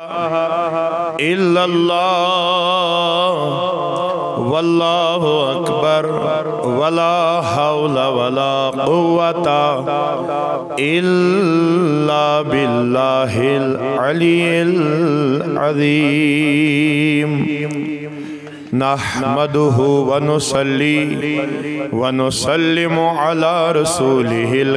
इल्लल्लाह वल्लाहु अकबर वला हौला वला कुव्वता इल्ला बिल्लाहिल अलील अज़ीम नहमदुहु वनुसल्ली वनुसल्लिमु अला रसूलिहिल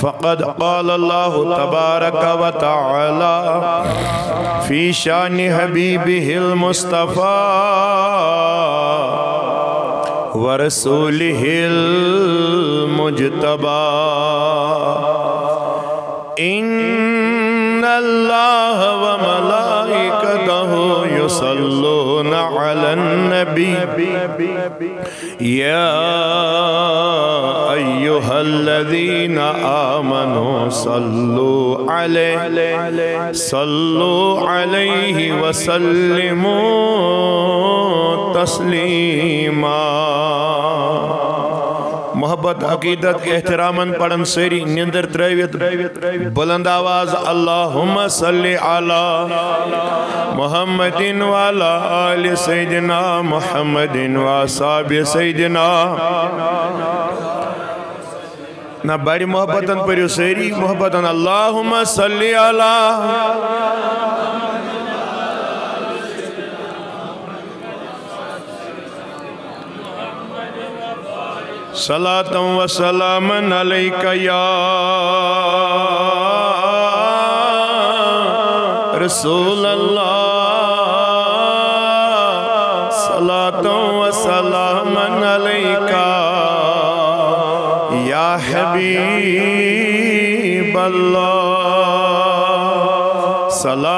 क़ाल अल्लाह तबारक व तआला फ़ी शान हबीबिहिल मुस्तफ़ा व रसूलिहिल मुजतबा इन्नल्लाह व मलाइकतहु युसल्लूना अलन नबी या अय्युहल्लज़ीना आमनू सल्लू अलैहि सल्लू अलैहि वसल्लिमू तस्लीमा मोहब्बत, अकीदत, एहतरामन, पढ़न, सारी, निंदर त्रवित बुलंद आवाज़, अल्लाहुम्मा सल्ली मुहम्मदिन वाला आल सैयदना मुहम्मदिन व साहब सैयदना। ना बड़ी मोहब्बतन पढ़ियो सारी, मोहब्बतन अल्लाहुम्मा सल्ली सलातम व सलामन अलैका या रसूल अल्लाह सलातम व सलामन अलैका या हबीब अल्लाह सलातम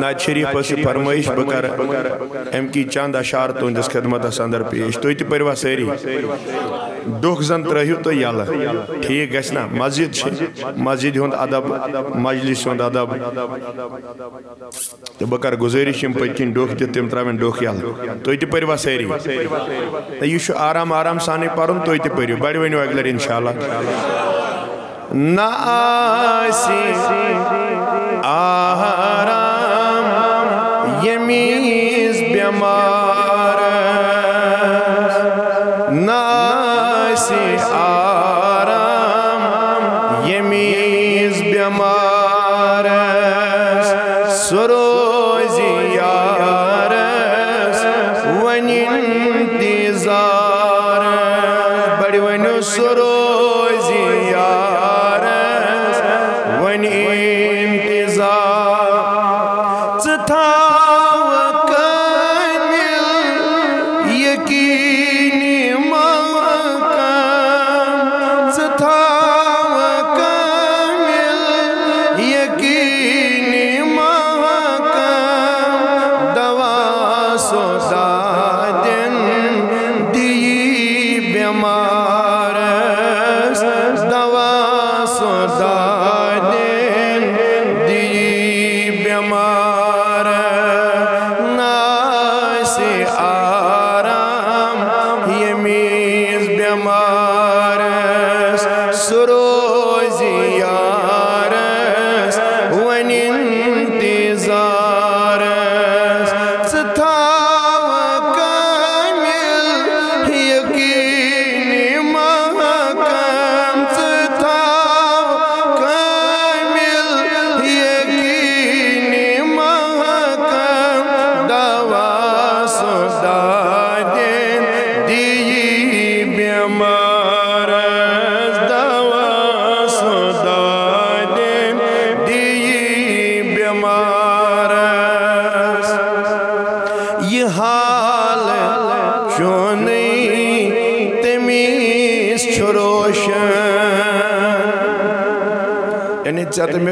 नाज शरीफ फरमाइश बह कर अम की चंद अशार तुंदिस खदमत अंदर पेश तुह तो परवा सारी दुख जन त्रहिव तो यल ठीक गस ना मस्जिद मस्जिद हुंद अदब मजलिस हुंद अदब तो बह कर गुजारिश पत्किन डोख दित तम त्रावन डोख यल तुह तो परवा सारी यह आराम आराम सानी पर्न तुह तो परो बड़ वनो अगलर इंशाल्लाह ना आराम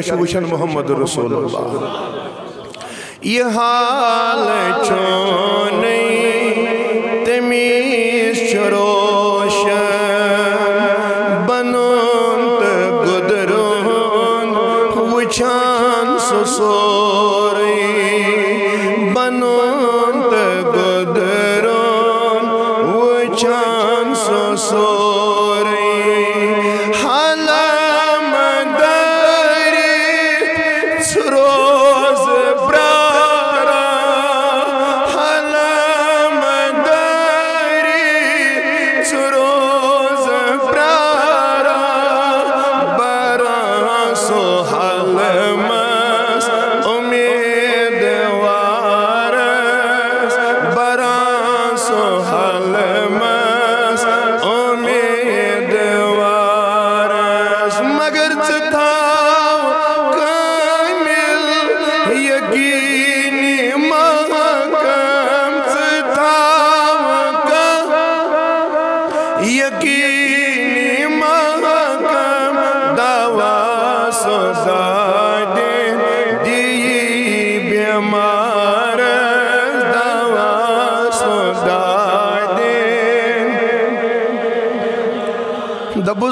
कश वुशन मोहम्मद रसूल ये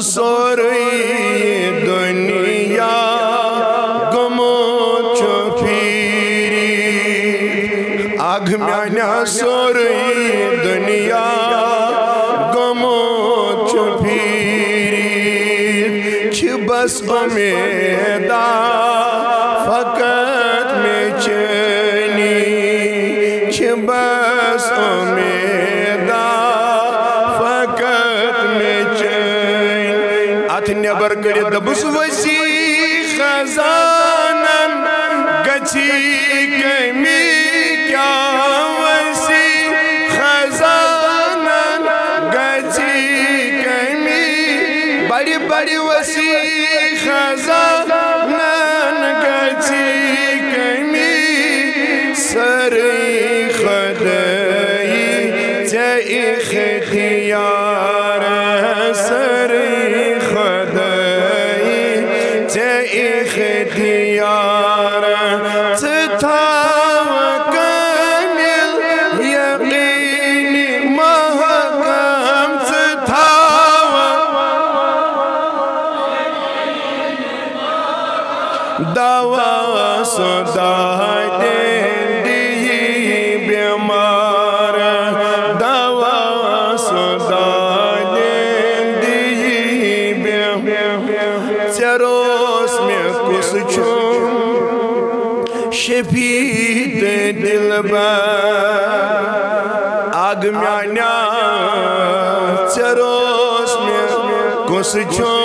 सारी दुनिया गमो छुपीरी आग म्याना दुनिया गमो छुपीरी छिबस में bu su शफीते दिलबर आगम्याना चरोस में कुछ छो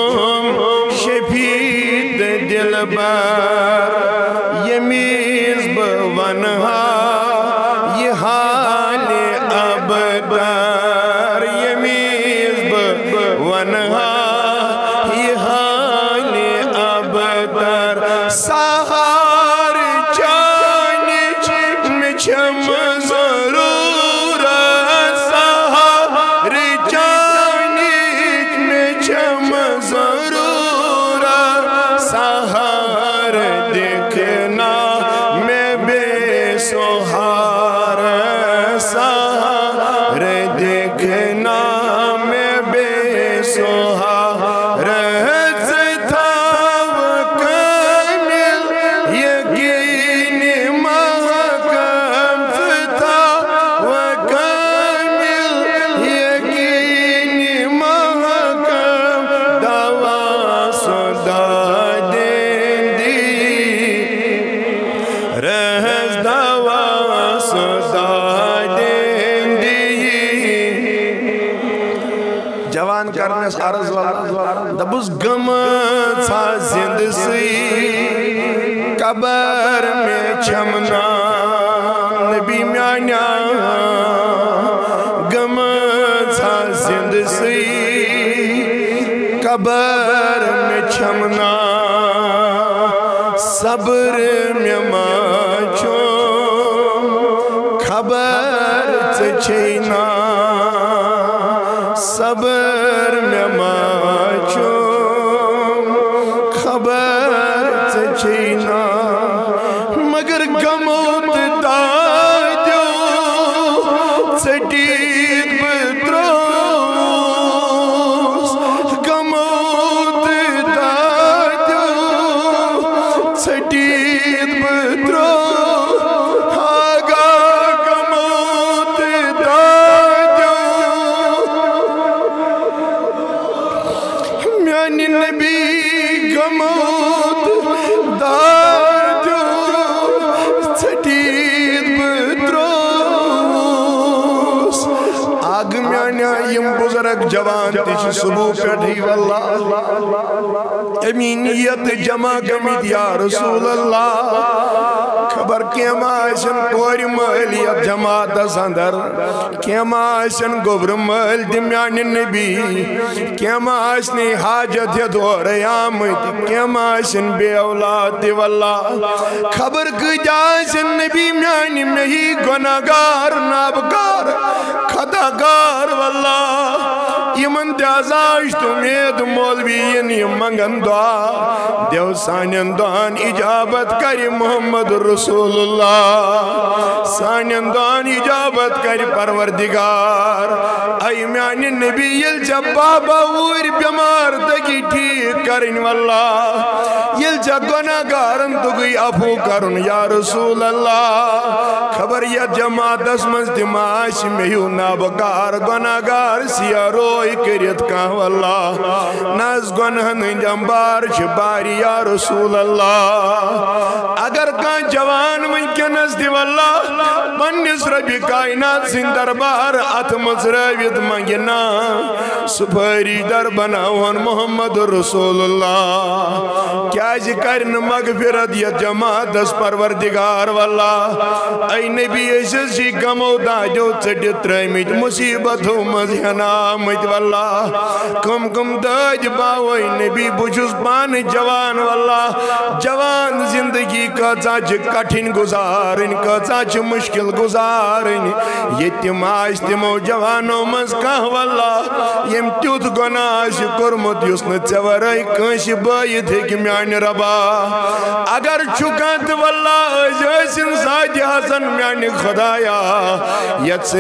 खबर छेना सबर जवान सुबह पे वल्लाह अमीनियत जमा गमित या रसूल अल्लाह खबर केम आसन कोर महलियत जमात अंदर केम आसन गोबर महल दिम्यान नबी केम आसनी हाजत ये दौर आमत केम आसन बे औलाद वल्ला खबर कजासन नबी म्यान में ही गुनागार नाबगार खतागार वल्ला यमन तजाज तुमेद मौलवीन मंगन दुआ देव सान दुआन इजाबत कर मोहम्मद रसूलुल्लाह। सान दुआन इजाबत कर परवरदिगार। आई म्यान नबी जब बाबा ऊर बीमार तकी ठीक करन वल्ला। गुनाहगारन तुगई अफू करन या रसूल अल्लाह खबर या जमातस मज दिमाश में यू नाबकार। गुनाहगार सिया रोय करित कह वल्ला। नज गुनहन जंबार बारी या रसूल अल्लाह अगर कह जवान वनकनस दिवल्ला पन्निस रबि कायनात सिंह दरबार अथ मंगना सुपारी दर बनावन मोहम्मद रसूलुल्लाह। क्या कर मगफिरत ये जमातस परवरदिगार वल्ला ऐ नबी गमो दाजो चटि त्रमित मुसीबत मज हनामत वल्ला कम कम दाज बावै नबी बुझुस पान जवान वल्ला जवान ज़िंदगी कचा कठिन गुजारन कचा मुश्किल गुजारन यम आज तमो जवानों मज कह वल्ला यम तुत युस ने वरै कंस हे म्यान रबा अगर छुकत वल्ला अजन साद हसन म्यान खुदाया यत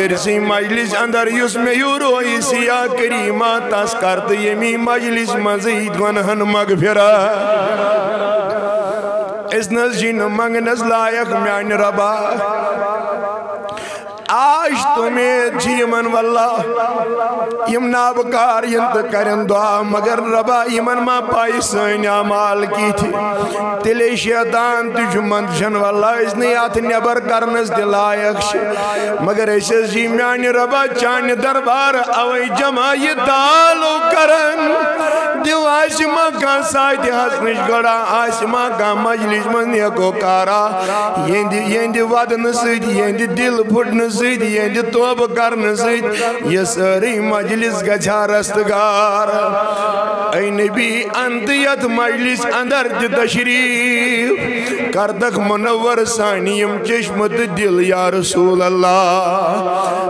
मजलिस अंदर युस मे रोई सिया करीमा तस करत यमी मजलिस मजीद गुनहन मगफिरा इस नजीन मंगनस लायक मान रबा आज तुम्हें जीवन वल्ला यम नाबकार यन तो करन दुआ मगर रबा यमन मा पाई सन अमाल की थी। तिले शैतान तुझ वल्ला नबर करनस दिलायक मगर ऐसे जी म्यान रबा चान दरबार, अवै जमा ये दालो करन। दिव आसमा का गड़ा आसमा का मजलिस मन को कारा येंद येंद वदन सद येंद दिल फुटन सद येंद तोब सद ये सारी मजलिस गछा रस्तगार नबी अंत यत मजलिस अंदर तशरीफ़ करदक मुनवर सानियम चश्म तो दिल या रसूल अल्लाह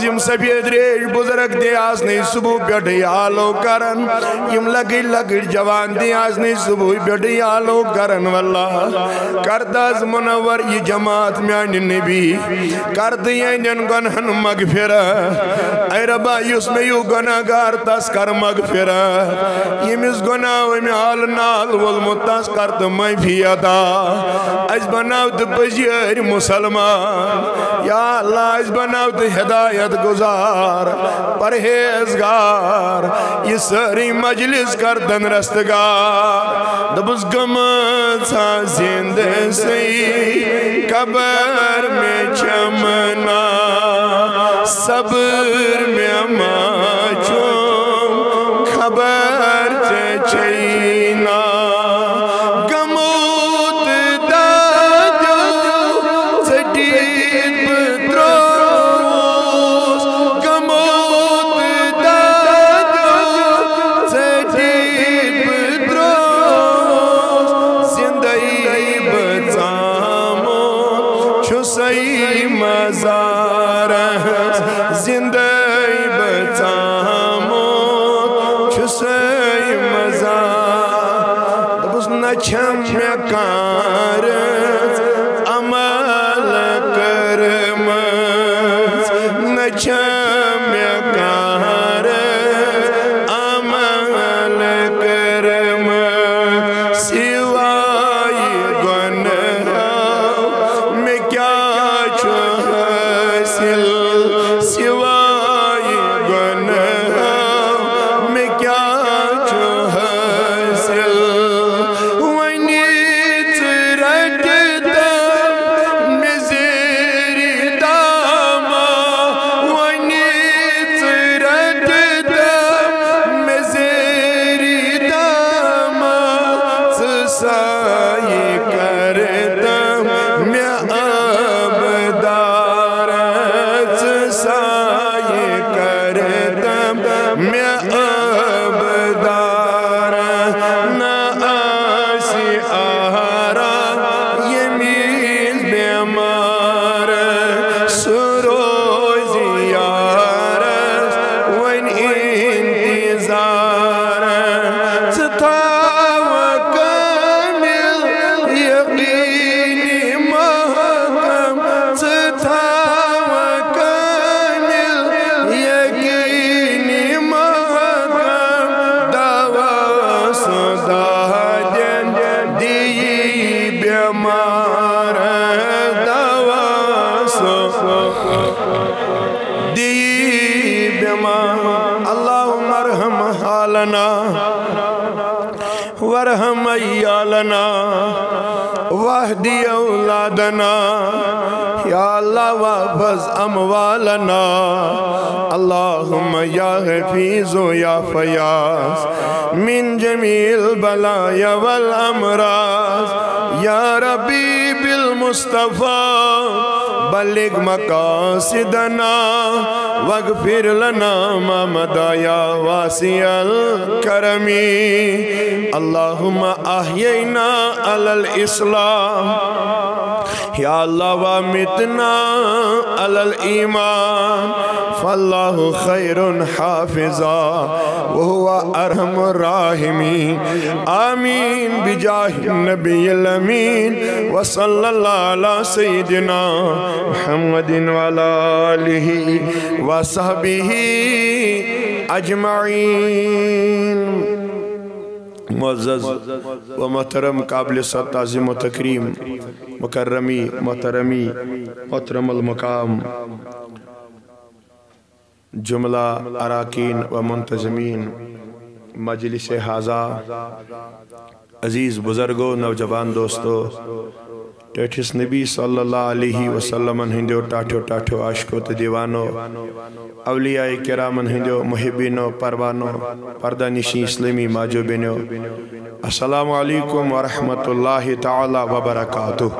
यम सफ़ेद रेश बुज़ुर्ग दे आसने सुबह पे आलो कर लगे लगे जवान दे आसने सुबह पे आलो कर वल्ला करदस मुनवर ये जमात म्यान नबी करद यन गनहन मगफिर ऐ रबा युस मे यु गुनाहगार तस कर मगफिर यमिस गुनाह मे हाल नाल वोलमुत तस कर त माफ़ी अदा। अज बनाव त पजियर मुसलमान। या अल्लाह अज बनाव त हिदायत गुजार। परहेजगार ये सारी मजलिस कर दन रस्तगार। दबुस गम जिंद सही, कबर में चमना। sabır mı ama? हफीज़ो या फयाज मिन जमील बलाया वल अमराज या रबी बिल मुस्तफ़ा बलिग मकासिदना वगफिर लना ममदाया वासियल करमी अल्लाहुम्मा अहयना अलल इस्लाम या अल्लाह व मितना अलल ईमान फल्लाहु खैरुन हाफिजा वहुवा अरहमुर राहिमीन आमीन बिजाहि नबील अमीन व सल्लल्लाहु अला सय्यिदिना मुहम्मदिन व अला आलिहि व सहबिहि अजमाइन मुआज़ व मोहतरम काबिल ताज़िम तकरीम मुकर्रमी मोहतरमी मोहतरमकाम जुमला, अरकान व मुंतजमीन, मजलिस हाजा। अज़ीज़ बुज़ुर्गो, नौजवान दोस्तों टठिस नबी सल्लल्लाहु वसल्लम हंदो टाठो टाठो आशको तो दीवानो अवलिया करामन हंदो मुहिबिनो परवानो पर्दा निशी इस्लामी माजो बेनो अस्सलाम वालेकुम वरहमतुल्लाहि ताला वबरकातुहू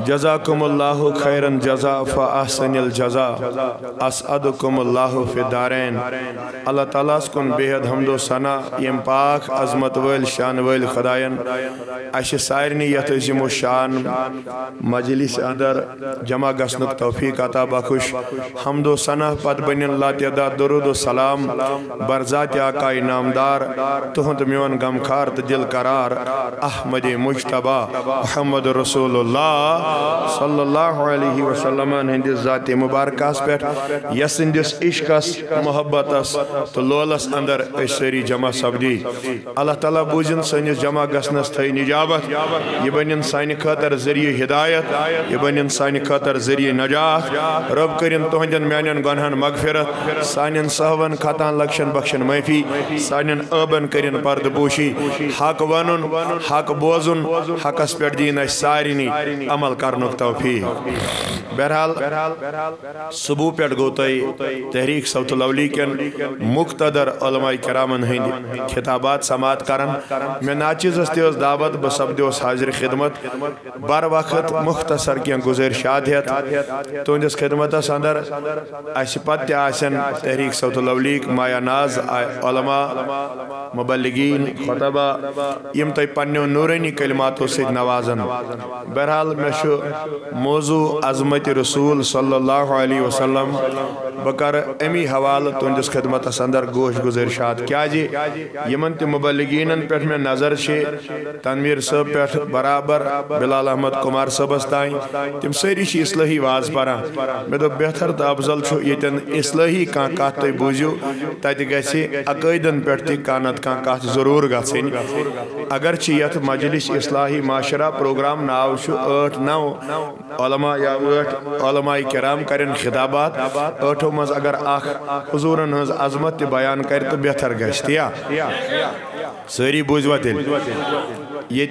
जजाकुमुल्लाह खैरन जजा फ़ासनिल जजा। असअदकुमुल्लाह फ़िदारैन अल्लाह ताला कुन बेहद हमदो सना, यम पाक अजमत वल, शान वल खुदायन। अश यत जिमो शान। मजलिस अंदर जमा गसनुक तौफीक अता बखुश। हमदो सना पद बनिन लातदा दरुद सलाम। बरजात आका इनामदार। तुहंद मियोन गमखार त दिल करार। अहमद मुश्तबा मोहम्मद रसूलुल्लाह। सल्लल्लाहु अलैहि वसल्लम, हंदिस जात पे। यसंदिस इश्कस तो लोलस अंदर सारी जमा सपदी अल्लाह ताला बूझन सनिस जमा गसनस थी निजाबत। यह बन सान खतर ज़रिए हिदायत। यह बन सान खतर ज़रिए नजात। रब करिन तुहंदन मान गनहन मगफिरत। सान सहवन खतान लक्षन बख्शन माफ़ी। सान अबन करिन पर्दपोशी हक वन हक बोजुन, हकस पे दीन सारे अमल कर तौफी बहरहाल सुबह पे गो तहरीक सऊतलवली कन मुख्तदर करामन हंद खिताबात समात कर मे नाचिजस दावत बह सपदोस हाजिर खिदमत। बर वक्त मुख्तसर कह गुजारिशात हेत तुंदिस खिदमत अंदर अस तहरीक सऊतलवलीक माया नाज यम तुम पन्नो नूरानी कलमातो सवाजन बहरहाल, मे मौजू अजमत रसूल सल्लल्लाहु अलैहि वसल्लम बकर अमी हवाल तुंदिस खदमत अंदर गोश गुजारिशात क्या जी यमन त मुबलगीन पे मे नज़र से तनवीर सब पे बराबर बिलाल अहमद कुमार सबस तान तम सारी इसलही वाज पान मे दो बेहतर तो अफजल यन इसलही कह कत तुम बूझू तत गकदन पे कह नत कह कत ज़रूर गन अगर ये मजलिस इसलाही माशरा प्रोग्राम नाव ठ नौ ओलमा या ओलमा कराम कर खिताबात ठो मज अगर हजूरन हज अजमत बयान कर तो बेहतर गया सारी बूझवा ये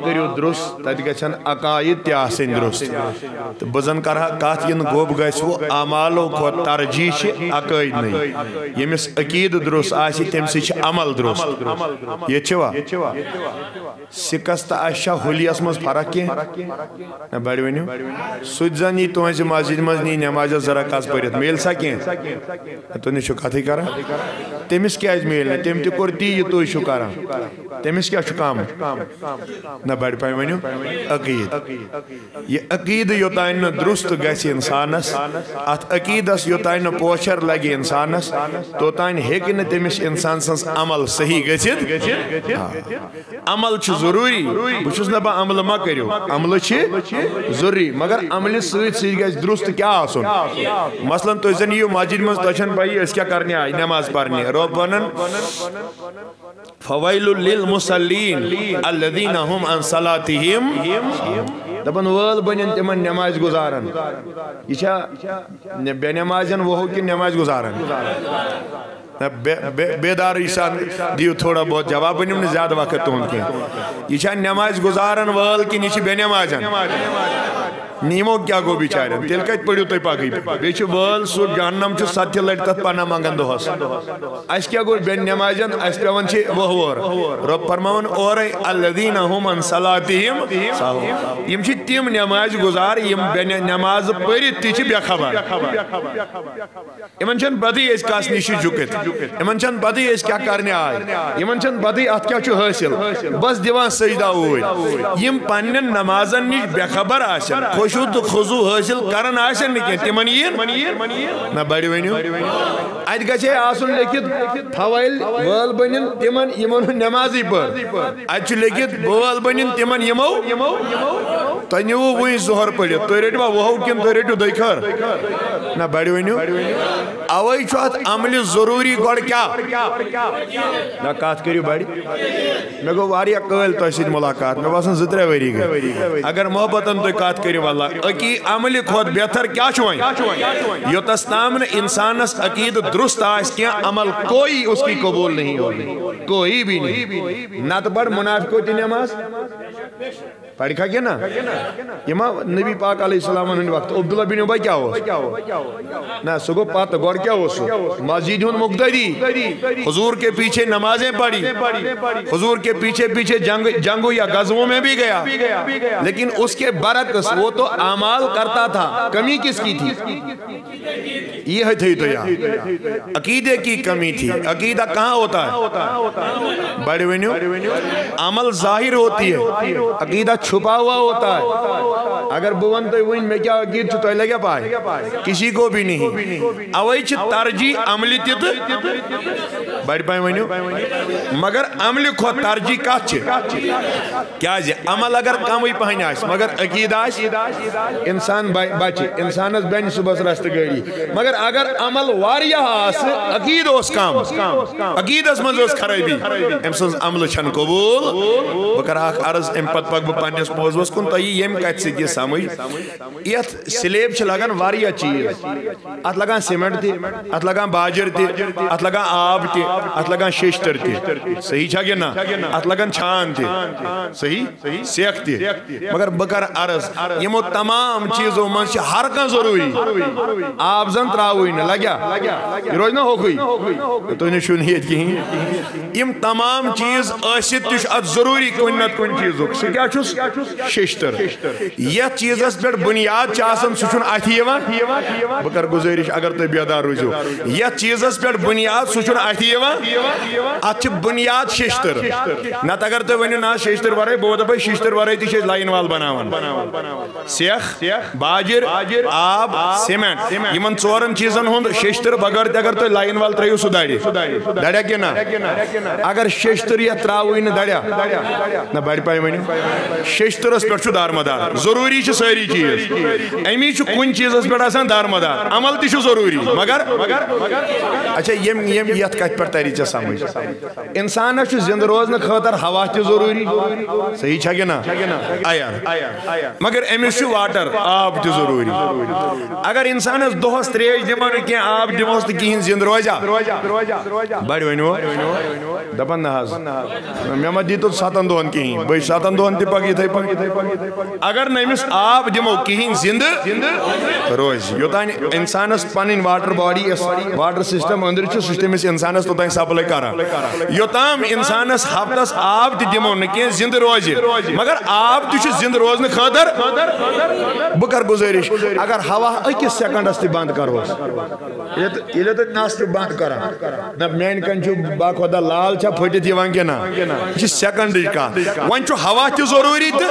करो दुरुस्त तत गन अकायद तन दुरुस्त। तो बजन कर कत इन गोब गो अमालो खो तरजी अकायद नहीं यमिस अकीद दुरुस्त आम अमल दुरुस्त। ये सिकस तो अच्छा हुलियस मज फ़र्क कह बड़ वन सह जन यी तुज मस्जिद मज नी नमाज़ जरा कस पढ़ मिल सा कह तुम कथ कर? तमिस क्या मिल तम तोर ती तुम कर। क्या काम? न बड़ पे वन अकीद यह अकीद योतान दुरुस्त गस इंसानस अत अकीदस योतान पोचर लगे इंसानस हेक तमिस इंसान सज अमल सही गसित अमल ज़रूरी बहुत ना अमल मा करो अमल ज़रूरी मगर अमल सरुस्त क्या मसलन तुम यू मस्जिद मज तुम क्या करने आए नमाज़ पढ़ने रोब वन दपन तिमन नमाज़ गुजारन। बे नमाजन वो कि नमाज़ गुजारन। बेदार ईसान दियो थोड़ा बहुत जवाब बनिम ज़्यादा वक्त तुहद कह यह नमाज़ गुजारन वल कि यह बे नमाजन। नीमो क्या गो बिचार तेल कत पड़ो तुम पकई बे वल सह जहनम सत्य लट तथ पना मंगन दोहस अस क्या गो बे नमाजन अस पेवन वह वोर रब फरमान और अल्लदीन हम सलातिहिम यम तिम नमाज़ गुजार यम बे नमाज़ पढ़ ति बेखबर इन पति कस नश झुकित। इन पति क्या करने आए इन पति अत क्या हासिल। बस दिवान सजदा ऊर यम पन्न नमाजन नश बेखबर आ खुशू खुजू हासिल कर तिमन ना बड़ वन अत लिखित फवैल वल बन तिमन नमाजी पर लिखित बल बन तिमन यमो तुम जोहर पढ़ तुम रटवा वह किन तुम रटू दखर ना बड़ वनु अवे अमल ज़रूरी गो क्या ना कत करू बड़ मे गो कल तुम मुलाकात मे बासान जो त्रे वरी अगर मोहब्बतन तुम कत करू अकी अमल खुद बेहतर क्या योतस ताम इंसानस अकीद दुरुस्त अमल कोई उसकी कबूल नहीं होगी कोई भी नहीं। नत बड़ पढ़ मुनाफिको नमाज़। पढ़ क्या ना ये नबी पाक अलैहिस्सलाम वक्त अब्दुल्ला बिन उबई क्या हो ना सो गो पत क्या हो मस्जिद हूँ मुक्तदी हुजूर के पीछे नमाजें पढ़ी हुजूर के पीछे पीछे जंग जंगों या गजवों में भी गया लेकिन उसके बरक्स वो तो अमाल करता था कमी किसकी थी ये थी तो यहाँ अकीदे की कमी थी अकीदा कहाँ होता है बड़े अमल ज़ाहिर होती है अकीदा छुपा हुआ होता है। अगर बुवन तो वन में क्या अकीद तो लगे पाए। किसी को भी नहीं। अवे तरजी अमल बड़ पाए वनु मगर अमल खो तरजी कत क्या अमल अगर कम पहन मगर अकीद इंसान बचे। इंसानस बन सुबह रस्त गड़ी। मगर अगर अमल अकीद कम। अकीदस मज खराबी। अम सज अमल कबूल। बह कर अर्ज़ अम पत पक बह पन्नस मौजूस कुन तुम यम कत सि समझ यथ स्लेब लगान वारिया चीज़ अत लगान सीमेंट त अत लगान बाजर त अत लगान आब त अत लगान शेशतर त सही छा ना? अत लगान छान त सही? सेख त मगर बह कर अर्ज़ यमो तमाम चीज़ों मज हर कह ज़रूरी। आब जन त्रावुन लग्या? यह रोज ना होकुई तुह नो ये कहें तमाम चीज़ अत ज़रूरी कुन नत कुन चीज़ सह क्या शेशतर ये चीजस पे बुनियाद सह अथ बह कर गुजारिश अगर तुम बेदार रूजो ये चीजस पे बुनियाद सह अथ बुनियाद शेशतर नत अगर तुम वो ना शेशतर वर बह दप शेशतर वर लाइन वाल बनान सेख बाजर आब सीमेंट इन चोरन चीजन हूँ बगैर अगर तुम लाइन वाल त्रो सह दड़े दड़ा कि ना अगर शेशतर यह त्राव दड़ा ना बड़ पाए वन शेशतरस पे दारमदार ज़रूरी सारी चीज़ अमी कुन चीजस पे दारमदार अमल तह ज़रूरी मगर अच्छा यम यम ये कत पे तरी ऐ समझ इंसान जिंद रोजन खतर हवा तह ज़रूरी सही छा ना आयर मगर अमिस वाटर आब तह ज़रूरी अगर इंसानस दोहस त्रेश दिमो कह आब दिमोस तो कहें जिंद रोजा बड़ दपन ना मे मा दीत सतन दोहन कहें बह सतन दोहन तक अगर नमिस आब दिमो कहें जिंद रोज। योतान इंसानस पन वाटर बॉडी वाटर सिस्टम अंदर तमिस इंसानस तोतान सप्लाई कर योताम इंसानस आब तह दिमो न कह जिंद रोज। मगर आब तह जिंद रोजन खतर बह कर गुजारिश। अगर हवा अकिस सेकंडस तह बंद तो नस बंद कर। ना मान कन बाखुदा लाल फटित यह सेकंड कत वन हवा तह ज़रूरी। तो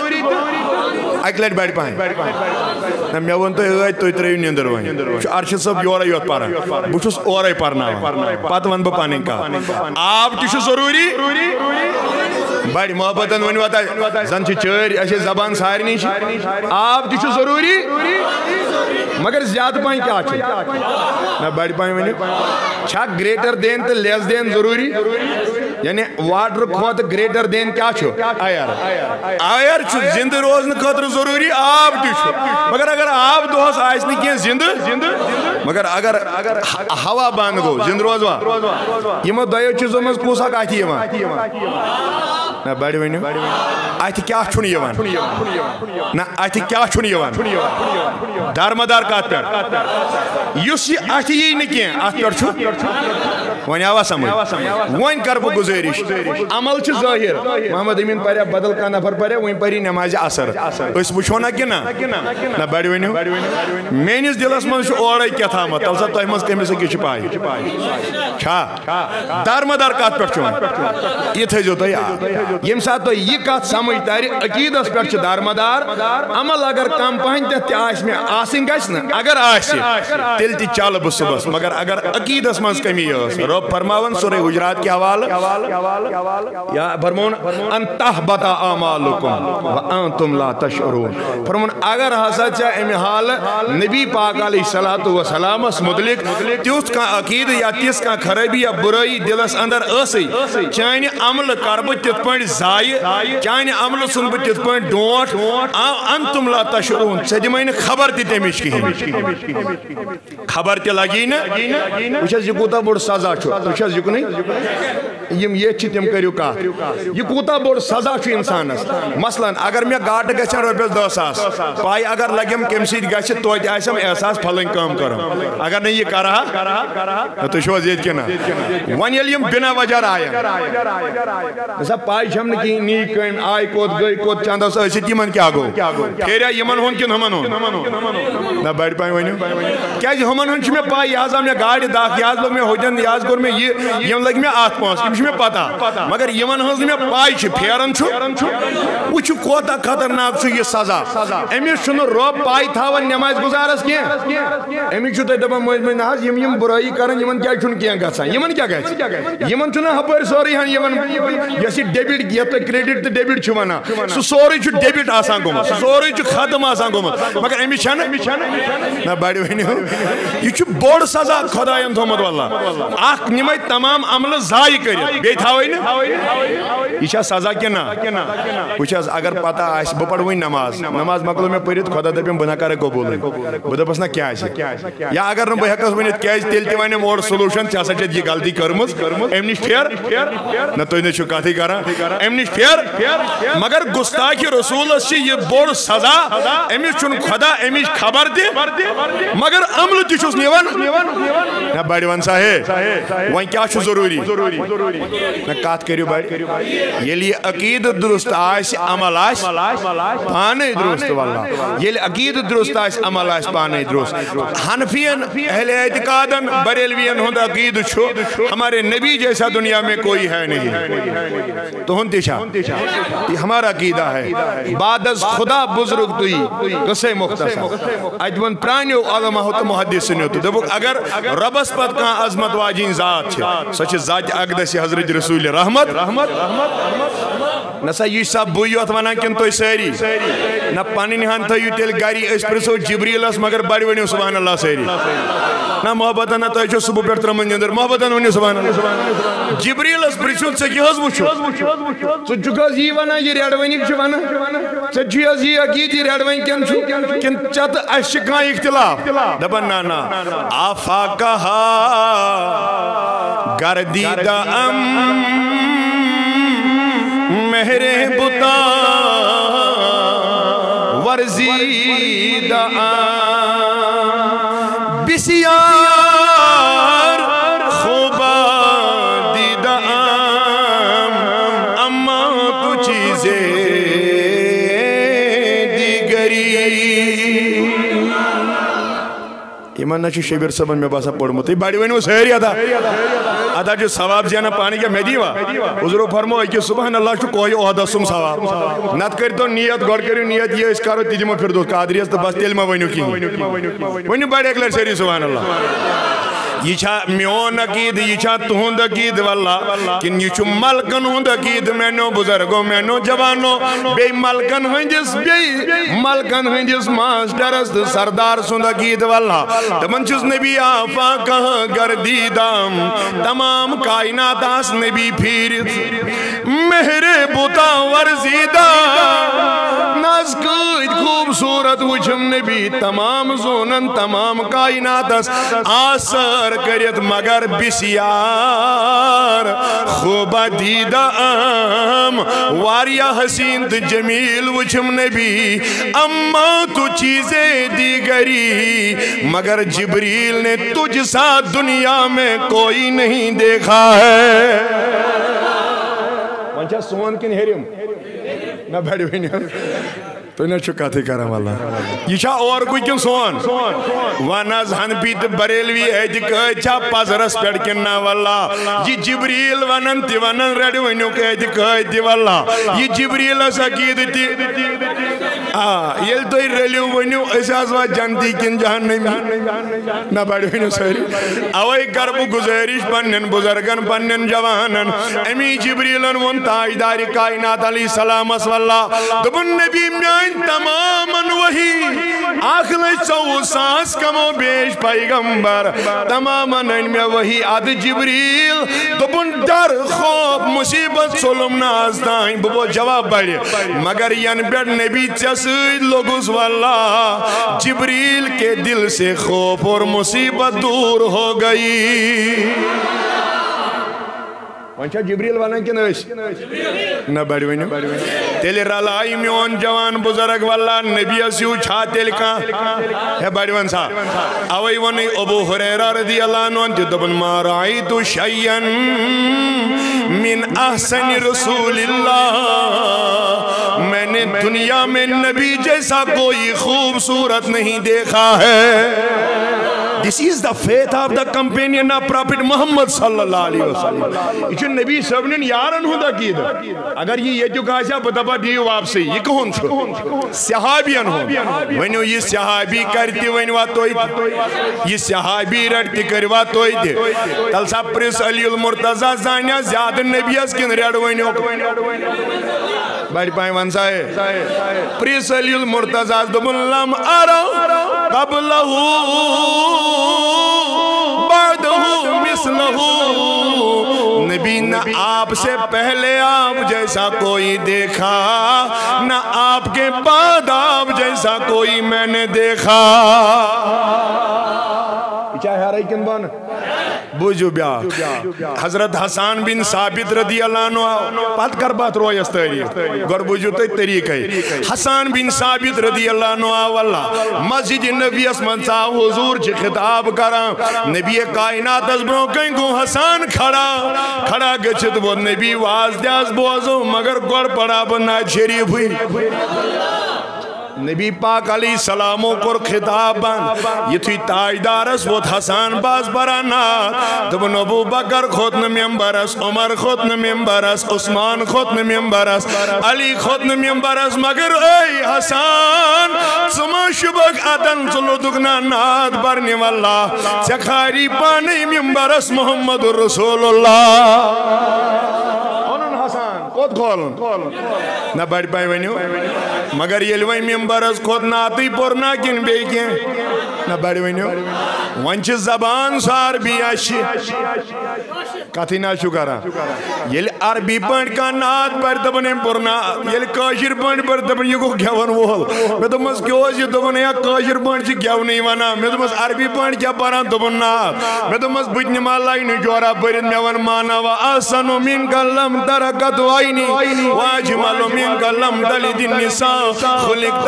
अक लट बड़ पान ना मे वो तुम तुम त्रो निंदर वन अरशद सब योर योत पान बहुत ओर पर्ना पत वन बह पन कत आब तह ज़रूरी बड़ मोहब्बत वन जन चर जबान सारे आब तह ज़रूरी मगर ज़्यादा पान क्या ना बड़ पाए वन ग्रेटर देन तो लेस देन ज़रूरी यानी वाटर खुद ग्रेटर देन क्या आयर आयर जिंद रोजन खतर ज़रूरी आब मगर अगर आब कह जिंद मगर अगर हवा बंद गो जिंद रोजवा यमो दो चीज़ों मज ना बड़ वन अत क्या ना अत क्या दारमदार कत पे अथ यी न कह वन आवा समझ वन कर बह गुजारिश अमल ज़ाहिर मोहम्मद अमीन पर बदल कह नफर पर वन परी नमाज़ असर वो ना कि ना बड़ वन मेनिस दिलस मज और क्या थाम तल सा तुम कमिस अकिस पाई दारमदार कत पे यह थो तुम ये कत समझ तर अकीदस पे दारमदार अमल अगर कम पहन तह मे आसन गि अगर तेल चल बह सुबह मगर अगर अकीदस मज कमी रब फरमावन सुरे गुजरात के हवाले फरमोन बता आमालुकुम व अंतुम ला फरमोन अगर हसा चा एम हाल नबी पाक अलैहिस्सलातु व सलामस मुतलिक त्युस का अकीद या तिस का खराबी या बुराई दिलस अंदर असई चानि अमल करब तित चानि अमल सुन ब तित पॉइंट डोट अंतुम ला तशउरून से दिमैन खबर तमिश की खबर ते लगी न वह कूत बोड़ सजा वह ये तम करू कत यह कूत बोड़ सजा इंसान मसलन अगर मे गाट ग रोपस दह सास पाई अगर लगम कम सम एहसास फलन कम कर अगर यह कर तुम ये बिना वजह आय पाई छम कहीं नी कम आय कोत गई कोत चंदस इन क्या गो फेरिया इन हुन कि हमन हुन? ना बड़ पाई वन क्या हमन हुन मे पाई यह मे गाड़ दाख यह लोग मे होजन यह कोर मे यह लग मे अत पोस मे पता। मगर इन हज मे पाई फेरन वह कोत खतरनाक यह सजा। अमिस रब पाई थान नमाज़ गुजारस कह अमिस दपान मज मज ना बुराई कर क्या क्या ग हपर सोरे यह डेबिट ये क्रेडिट तो डेबिट वन सह सोरे डेबिट आसान गोमुत सोरे खत्म आसान गोमुत मगर अमिस ना बड़ वन यह बोड़ सजा खुदायन थोमुत वल्ला निम तमाम अमल जाय कर यह सजा कि ना? वह अगर पता आ पढ़ वन नमाज़। नमाज़ मकलो मे पढ़ खुदा दपम बह कर कबूल बह दपस ना क्या या अगर बह हेकस वन क्या तेल वन और सोलूशन यह गलती कर्म अम नश फेर ना तुम नो कथ कर। अम फेर मगर गुस्ताखि रसूल यह बोड़ सजा अमिस खुदा अमिच खबर दि मगर अमल तुस निवन ना बड़ वन सा है वन क्या ज़रूरी ना कत करू बड़ ये अकीद दुरुस्त अमल पान दुरुस्त वल्ला ये अकीद दुरुस्त अमल पान दुरुस्त हनफियन अहल एतकादन बरेलवियन अकीद हमारे नबी जैसा दुनिया में कोई है नहीं तो हमारा कीदा है। बादस खुदा बुज़ुर्ग तुई। कसे मुख्तसर। अजवन प्राण्यो अलमा तो मुहद्दिस तो। दोबुक अगर रबस पत का अजमत वाजिन जात सो जात अकदस हज़रत रसूल रहमत रहमत रहमत। नसा यह सब बु योत वन किन तुम सारी। ना पन हन थो तेल गरी प्रो जबरीलस मगर बड़ वन सुबहान अल्लाह सारी। ना मोहब्बत ना तुम सुबह पे त्रमन निंदर मोहब्बत वन सुबहान जबरीलस ज़ुक यी वन ना आफा कहा गर्दीदा अम। मेहरे बुता वर्जीदा बिसियार इन ना शबीर सबन मे बसा पोड़मुत बड़ वन सारी अदा अदा सवाब जाना पानी क्या मैं दीवा उजरो फरमो कि सुबह अल्लाह कोई ओहदा सुम सवाब नत कर तो नियत गड करो नियत ये करो तिमो फिर दो कादरियस तो बस तेल मा वनु कि वनु बड़े एक लर सरी सुबह अल्लाह यह मोन अकीद यह तुंद अकीद वल्ला। कि यह मलकन हुंद अकीद मेनो बुजुर्गो, मेनो जवानो। बे मलकन हंदिस बे, मलकन हंदिस मास्टरस सरदार सुंद अकीद वल्ला। तमन छुस नबी आफा कह गर्दीदाम तमाम कायनात आस नबी फिर मेहरे बुता वर्जीदा नजकद खूबसूरत वुचम नबी, तमाम जोनन, तमाम कायनात आसर सर करित मगर बिसियार। खूबा दीदा आम वारिया हसीन तो जमील वुचम नबी, अम्मा तू चीजे दीगरी मगर जिब्रील ने तुझ सा दुनिया में कोई नहीं देखा है। सोन किन हेरिम ना बड़ तुम ना कथ कर यह और कुन वन अत पजरस ना वल्ला। वन वन रड़ वनु अत वनु वन गुजारिश पन्न बुजुर्गन पन्न जवानन। अमी जिबरीलन वो ताजदार कायनात अली सलामस वल्ला। नबी मान तमाम वही अख लौ सास कमो बेश पैगंबर तमाम अन मे वही अद जिबरील। दोपन डर खौफ मुसीबत सोलम नाज तान बह जवाब बड़ मगर यन पे नबी चे लोगुस वल्ला जिबरील के दिल से खौफ और मुसीबत दूर हो गई। वह जिब्रील वन कि न बड़ वन तेल रलाई मोन जवान बुज़ुर्ग वल्ला नबियस यू छा तेल कह बड़ वन सा अवै वन अबू हुरैरा रदी अल्लाह ति दोपन मा रायतु शय्यन मिन अहसन रसूलिल्लाह। मैंने दुनिया में नबी जैसा कोई खूबसूरत नहीं देखा है। This is the faith of the companion of Prophet Muhammad sallallahu alaihi wasallam. Yह नबी सबन यारन हुंद अकीद अगर यह यतुक आसा बह दपा दियो वापसी यह कहन सहाबियन हुंद वनो यह सहाबी कर वन वा तुह यह सहाबी रट त करवा तुह तल सा प्रिस अली मुर्तजा जानिया, ज़्यादा नबियस किन रड़ वनो। बड़ पाए मुर्तजा दोपन लम अरो आपसे पहले आप जैसा कोई देखा, न आपके बाद आप जैसा कोई मैंने देखा। चाहे रही किन बुझु ब्या हज़रत हसान बिन साबित रदी अल्लाह पत कर बात रोयस तारीख गोर बुझु तो तरीक हसान बिन साबित रदी अल्लाह। वल्ला मस्जिद नबीस मन हुजूर च खिताब करा। नबी कायनात ब्रो कहीं गो हसान खड़ा। खड़ा गछित वो नबी वाज द्यास बोजो मगर गोर पड़ा बना शरीफ नबी पाक अली सलामो कोर खिताब युथु ताजदारस वो हसान बाज बराना दोपन अबू बकर खोत न मेम्बरस उमर खोत न मेम्बरस उस्मान खोत न मेम्बरस अली खोत न मेम्बरस मगर ए हसान शुबक अदन चुलुदुक ना नाद बरने वाला। चखारी पानी मेम्बरस मोहम्मद रसूलुल्लाह। कोत खोल। ना बड़ पाए वनो मगर ये वह मेम्बरस खोत नात पोर ना किन बे ना बड़ वनो वन जबान सो अरबी कथी ना कर अरबी पे कह नात पर दपन पोर ना, ये कशिर पे पर दपन यह गो गेवन वोल मे दोपस क्या दोपन या कशिर पे गेवन वन? मे दोपस अरबी पे क्या परान दोपन नात मे दोपस बह नमा लाइन जोरा भर मे वन माना वा। आसन मिन कलम तरकत आईनी वाजमल मिन कलम दलिदिन निसा खुलिकत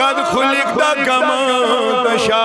कद खुलिकत कमा तशा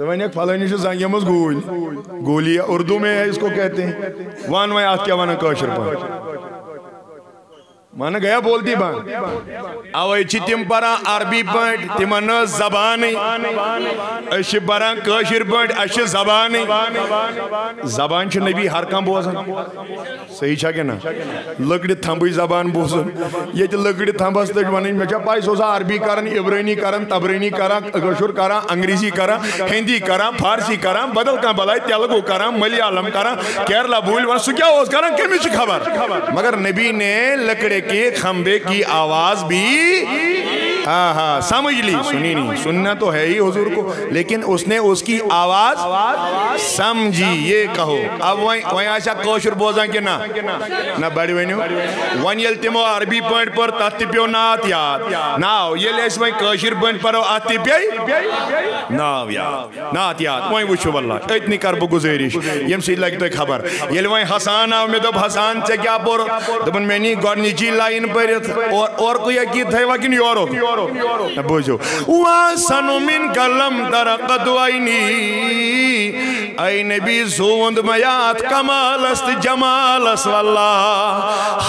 वन फलानी जंगे मज गोल गोली उर्दू में है, इसको कहते हैं। वन वह अत क्या वन कौशर पर मन गया बोलती बन अवे तिम परा अरबी पे तिम जबान। परान कशिर पे जबान। जबान नबी हर कह बोजान सही छा ना? लकड़ थम्ब जबान बोजन ये लकड़ थम्बस तक वन मे पाई सो अरबी कर इब्रानी कर तबरानी कर कशुर कर अंग्रेज़ी कर हिंदी कर फारसी कर बदल कह बलाय तेलुगु कर मलयालम कर केरला बोल वन सह क्या कर कमिस खबर? मगर नबी ने लकड़े के खंबे की आवाज़ भी हाँ हाँ समझ ली। सुनी नहीं सुनना तो है ही हुजूर को लेकिन उसने उसकी आवाज़ समझी ये कहो। अब वही आशा कौशर बोजा कि ना। ना बड़ वनो वन ये तमो अरबी पे पर तथ पे नात याद। नाव ये वह कौशर पे पो अत पे नाव याद। नात याद वही वो वल्ला अतनी कर बह गुजारिश। यम सी लगे तुम खबर। ये वह हसान आव मे दोप हसान ऐ क्या पोर दोपन मे नी गची लाइन पढ़ और कोई अकीद थे वकिन योर वैनी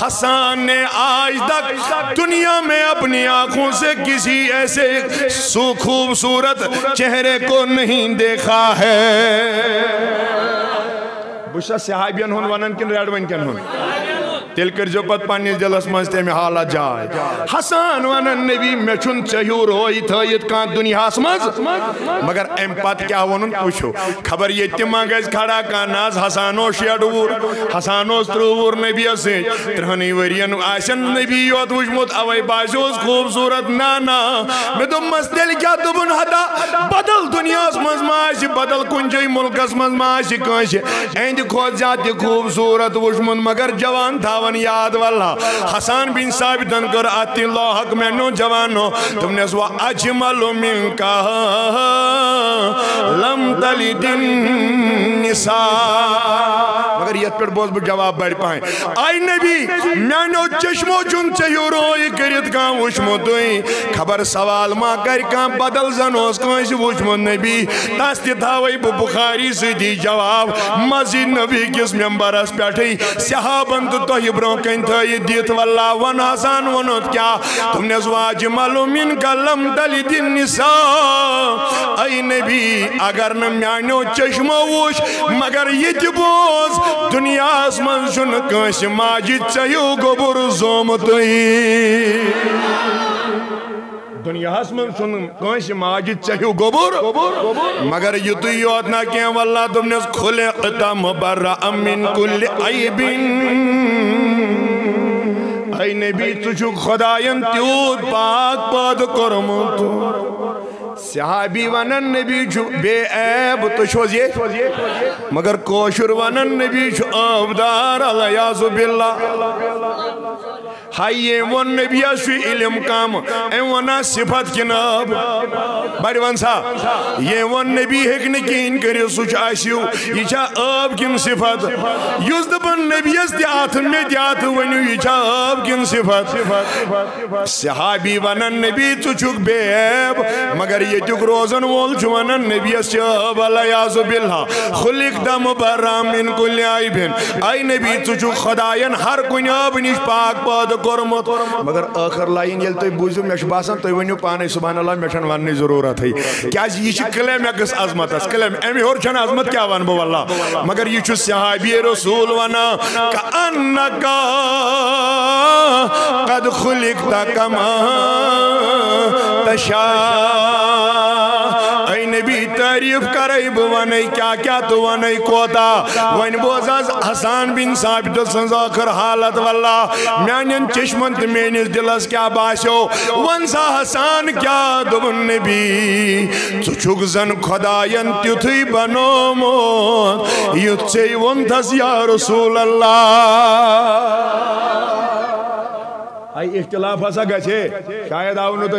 हसान ने आज तक दुनिया में अपनी आँखों से किसी ऐसे खूबसूरत चेहरे को नहीं देखा है बुशा सहाबियन हुन वनन किन रेडवन किन हुन तेल कर जो पत पानी जलस मज तमे हालत जाय हसान वन नबी मे छुन चहियो रोई थयत का दुनिया मज मगर एम पत क्या वनुन पुछो। खबर ये तिमा गज खड़ा का नाज हसानो शेडूर, हसानो त्रुवुर नबी से त्रहनी वरियन आशन नबी योत वुजमुत अवै बाजोस खूबसूरत ना ना मे दो मस्तेल क्या दुबन हदा बदल दुनिया मज माश बदल कुंजय मुल्कस मज माश काश। एंद खोज जात खूबसूरत वुजमुत मगर जवान था वन याद वल्ला हसान बिन साबितन कर आती लोहक मैनो जवानो। तुमने वो अजमल मिनका लम तली दिन निसा। मगर ये पे बोस जवाब बड़ पाए। आई नबी मैनो चश्मो चुन चयो रोय करित का वुचमो तुई खबर सवाल मा कर का बदल जन वुचमो नबी। तस त थावै बु बुखारी सदी जवाब। मस्जिद नबी किस मेंबरस पेठै सहाबन तो तोह ब्रो कन वल्ला वन हसान वन क्या? तुमने कलम दल दिन निसा। अगर न चश्मो मगर ये बोज दुनिया मन माज माजिद चयो गोबर जोम दुनिया मन चुन कंस गोबर? मगर युत योत ना क्या वल्ला तुमने खुले कदम बर्रा अमिन कुल ऐबिन ऐ नबी, तुझु खुदायन त्यूत पाक पद कोरमुत सहाबी वनन नबी बे ऐब तुझोज ये मगर कोशुर वनन नबी आबदार अल्लाह हाय वन नबिया इलम काम एम वना सिफत किनाब बड़ वन सा ये वन नबी हेक न कहीं कर सह यह आब किन सिफत। युस दपन नबियस त मे दात वनु यह आब किन सिफत। सहाबी वनन नबी चुक बेब, मगर युक रोजन वोल वन नबियस आब अल्लाह खुलिक दम बराम कुल आइबिन आई नबी चुक खुदायन, हर कुन आब निश पाक पाद कोरमुत मगर आखिर लाइन ये तुम बूझो मे बासान तुम वनो पान सुबहान अल्लाह मे वन ज़रूरत क्या यह क्लेमैक्स अजमत क्लेम अमे होर अजमत क्या वन बह मगर यह सहाबी रसूल वन कद खुलिक तशा तारीफ़ कर बह वन क्या क्या तो वन कोता। वन बोज हसान बिन साबित सज हालत वल्ला। मान चश्मन तो मेनिस दिलस क्या बासो वन सा हसान क्या दोन नबी। चुक जन खुदायन तुथ बनोमो युथ से वोन थस या रसूल अल्लाह इख्तिलाफ हसा गे शायद आव नु तो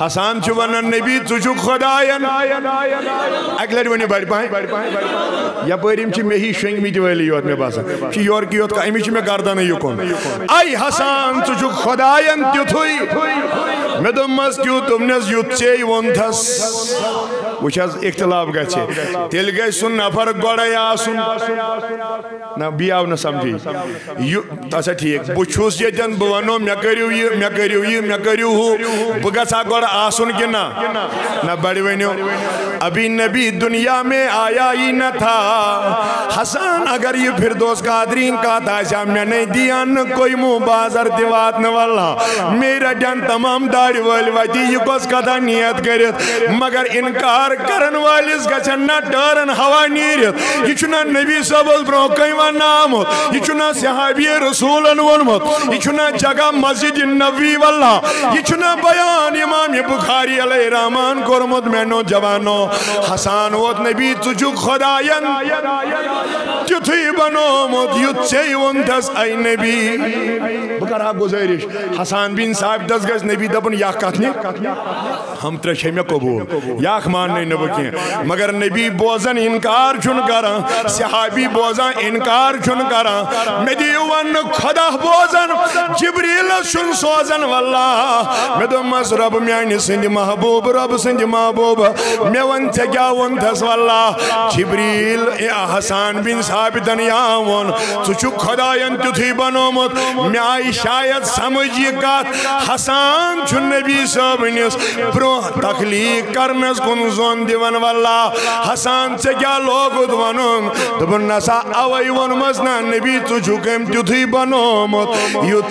हसान वन नबी चु खुदायन। अक लट बड़ पाए। यपरिम छि मे ही शेंग मिट वाली योत मे बासा छि योर मे गर्दन युकुन आई हसान चु खुदायन त्युथुई मे दमस क्यों? तुमने वुच इख्तिलाफ तेल गई सुन, नफर गोड़े ना बी आव न समझी। अच्छा ठीक। बुछुस यन बह वनो मे करू यह मे करू यह मे करू हु। बह गा गोड़ कि ना बड़ वनो अभी नबी दुनिया में आया ही न था। हसन, अगर ये फिर दोस्त कादरीन का मे नहीं दिया न कोई मुँह बाज़ार, दिवात न वाला मेरा जन तमाम दाढ़ वल वती यह कस कथा नियत कर मगर इनकार कार करन वालिस गछन ना टरन हवा नीरित यह छुना नबी सबस ब्रो, कई वन आमुत यह छुना सहाबी रसूलन वनमुत यह छुना जगह मस्जिद नबी वल्ला। यह बयान इमाम बुखारी अलैहि रहमान कोरमुत मेनो जवानो। हसान वोत नबी तुजु खुदायन। तुथुई बनोमुत युत से वंदस आई नबी। बकर गुजारिश। हसान बिन साहब दस गज नबी दपन या कत हम त्रे मे कबूल। याख मान न बह मगर नबी बोजन इनकार चुन कर। सहाबी बोजान इनकार चुन कर। मे दियो वन खुदा बोजन। जिब्रील सुन सोजन वल्ला मे दोमस रब म्यान सिंध महबूब रब सिंध महबूब मे वन ऐ क्या वोन थस वल्ला जिब्रील हसान बिन साबितन या वोन छु खुदायन तुथुई बनोमुत मे आई शायद समझ यह कत हसान नबी सबनिस ब्रो तखलीक करनस कुन जोन दिवन वल्ला हसान से क्या लोगुत वनुन दोपन नसा अवै वोनमस ना नबी तु छुकम तुथुई बनोमुत युत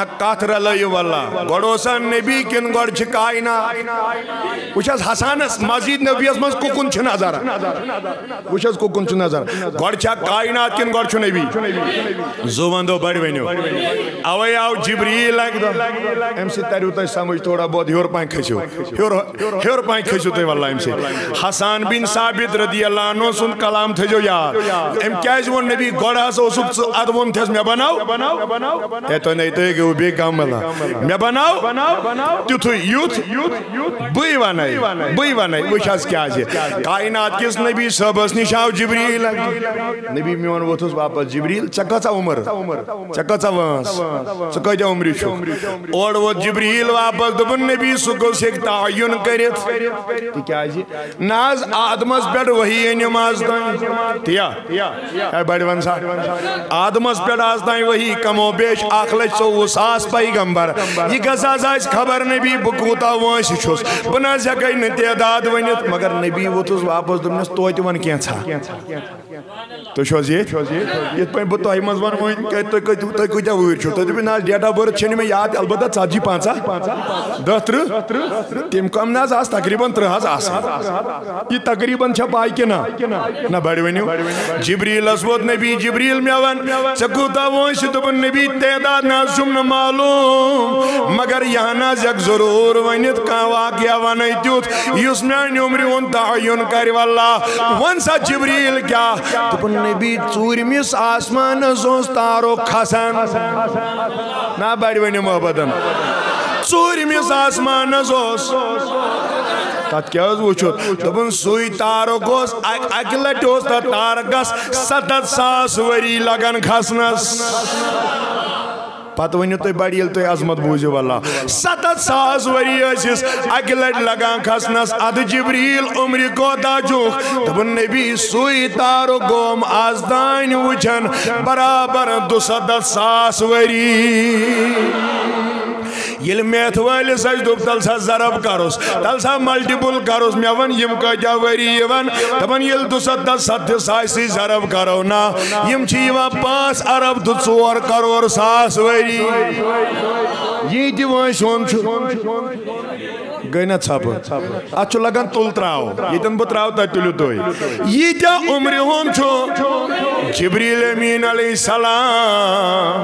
न कत रलय वल्ला गोसा नबी किन गोड़ कायना वह हसानस मस्जिद नबियस मज कुकुन नज़र वह कुकुन नज़र गोड़ कायनात किन गोड़ नबी। जो वंदो बड़ वनो अवे आव जिब्रील अम तरु तुम समझ थोड़ा बहुत हर पान खसो। हर पान खसो तुम वल्ला अम हसान बिन साबित रदी अल्लाह सुन कलाम थो याद अम क्या वो नबी? गोड़ अद वो मे बनाओ। ए तो नहीं तो गो बे कमला मे बनाओ तुथु युथ बी वन बी वन वह क्या कायनात किस नबी सबस निश आव जिब्रील नबी मोन वोथुस वापस जिब्रील चे कचा उमर चे कचा वंस च कत उम्र और वो जिब्रील वापस दोपन नबी सह गोस हे तयन कर नाज आदमस पे वही अनिम आज तिया बड़ वन सा आदमस पे आज तान वही कमो बेश अख लच चौवह सास पैगंबर। यह गज खबर नबी बह कूत वंस छुस। बह न हेक न तदाद वन मगर नबी वोथुस वापस दोपनस तो वन कैसा तुम ये डेट ऑफ़ बर्थ मे याद अलबत् ती पांचा। दह त्रिह तम कम ना तकरीबन त्रिह यह तकरीबन पाई कि ना। ना बड़ वनो जिब्रीलस वोत नबी जिब्रील मे वन ऐ कूता वंस दोपन तदाद ना न मालूम। मगर यह जग ज़रूर वन कह वाकया वन तुथ इस मान उम्र तयन कर वल्ला वन सा जिब्रील क्या दोपन नबी चूरमिस आसमान तारो खसान। ना बड़ वन मोहब्बतन। चूरमिस आसमान तथ क्या वो दोपन सुई तारुक अक लट तारकस सतत सास वरी लगन खसनस। पत वन तुम बड़ तुम अजमत बूझो वल सतत सास वरी अक लट लगान खसनस अद जबरील उम्र कोता जुख दोपन नबी सुई तारो गोम आज दान वुछन बराबर दुसत सास वरी ये मैथ वलिस दोप तल सा जरब करोस तल सा मल्टीपल करोस मे वन यम वरी वन दपन ये दुसत सत्य सासी जरब करो ना यम पाँच अरब तो चोर करोड़ सास वरी ये दिवान सोन गई ना छप। अत लगान तुल त्राव ये बह त्राव तक तुलु तुम यीत्या उम्र हम जिब्रील अमीन सलाम।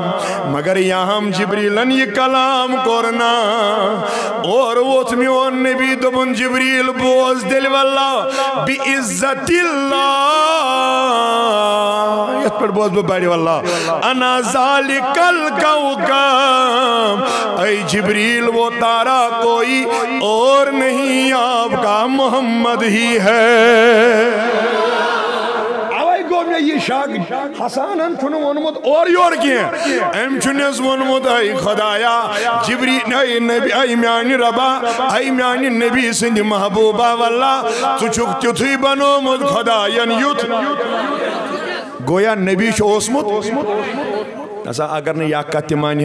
मगर यहाँ जिब्रीलन ये कलाम कोरना। और वोथ मोन नबी दोपन जिब्रील बोज दिल वल्ला। बि इज्जतिल्लाह। यथ पे बोज बह बड़ वल्ला अना जालिकल कौकम ऐ जिब्रील वो तारा कोई और नहीं आपका मोहम्मद ही है। मे यह शक हसानन वोनमुत और योर कह अम वोनमुत ऐ खुदाया। जिबरी ऐ नबी ऐ मान रबा ऐ मान नबी सिंध महबूबा वल्ला तुक तुथु बनोमुत खुदायन युथ। गोया नबी ओसमुत असा अगर ने या कत मान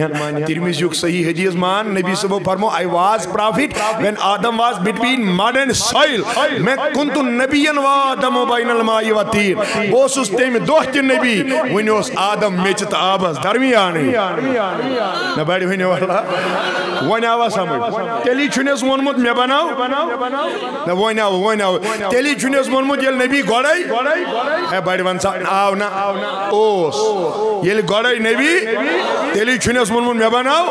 तिरमिज सही हदीस मान नबी सबो फरमो I was prophet when Adam was between mud and soil मैं कुंतु नबियन व आदम बैनल माई व तीर। बोसुस तेम दोह त नबी। वनियोस आदम मेच त आबस। दरमियान न बड़ी वने वाला। वन आवा समझ तेली छुनेस वनमुत मे बनाओ न वन आव वन आव। तेली छुनेस वनमुत यल नबी गोड़ाई? है बड़ी वन आव ना। ओस। यल नबी? तेली वनमुत मे बनाओ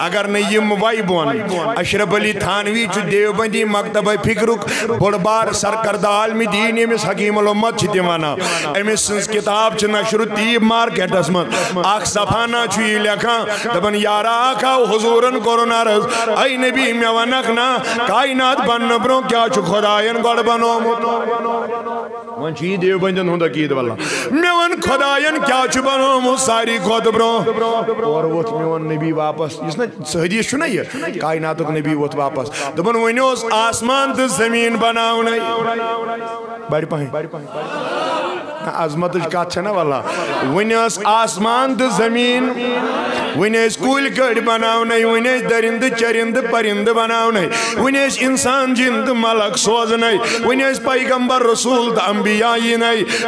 अगर न यम वाई बोन। अशरफ अली थानवी देवबंदी मकतब फिक्रुक बड़ बार सरकर्दा आलमी दीन यमिस हकीम उम्मत छि दिवाना। अमिस सन्स किताब नशर तीब मार्केटस अख सफाना छु ये लेखा, दबन यारा आखा हुजूरन कोरोना अर्ज़ ऐ नबी मे वनक ना, कायनात बन ब्रो क्या खुदायन गड बनोमुत वन देवबंदन हुंद अकीद वल्ला मे वन खुदायन क्या बनोमुत सारी खुद ब्रो और नबी वापस इस ना हदीस ना ये कायनातुक नबी वोत वापस दबन वन आसमान तो ज़मीन बनावने बड़ी पहें अजमत कत ना वल्ला वन आसमान तो ज़मीन वन कुल कड़ बनावन वन दरिंद चरिंद परिंद बनावन वन इंसान जिंद मलक सोजन वन पैगंबर रसूल तो अम्बिया इन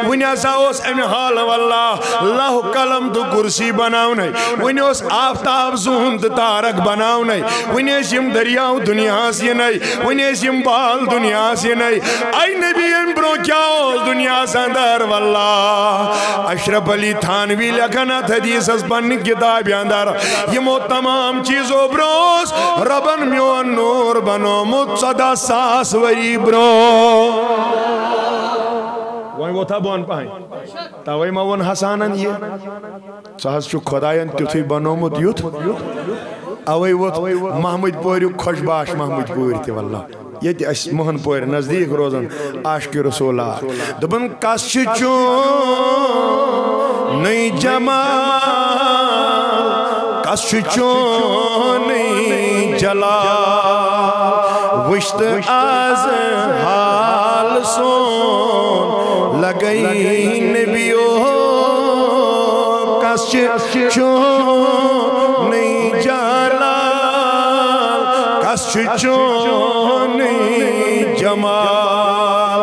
वन अम हाल वल्ला लह कलम तो कुर्सी बनावन वन आफ्ताब जून तो तारक बनावन वन दरियाव दुनियास इन वन बाल दुनियास इन आई नबी ब्रो क्या दुनिया अंदर वल्ला। अशरफ अली थानवी लखन हदीस पन्न किताब अंदर। यमो तमाम चीज़ों ब्रोस रबन मोन नूर बनोमुत सदा सास वरी ब्रो। वही वो था बोन पाए तवे मा वन हसानन ये। सहस छु खुदायन तुथि बनोमुत युथ। अवे वो महमूद पोरु खुशबाश महमूद पोर ते वल्लाह ये मोहन पोर नज़दीक रोजन, आशक रसोला दबन कस नई जमा कस नई जला। वुश्त आज हाल सो लगई नबियो कस नई जला कस जमाल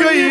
गई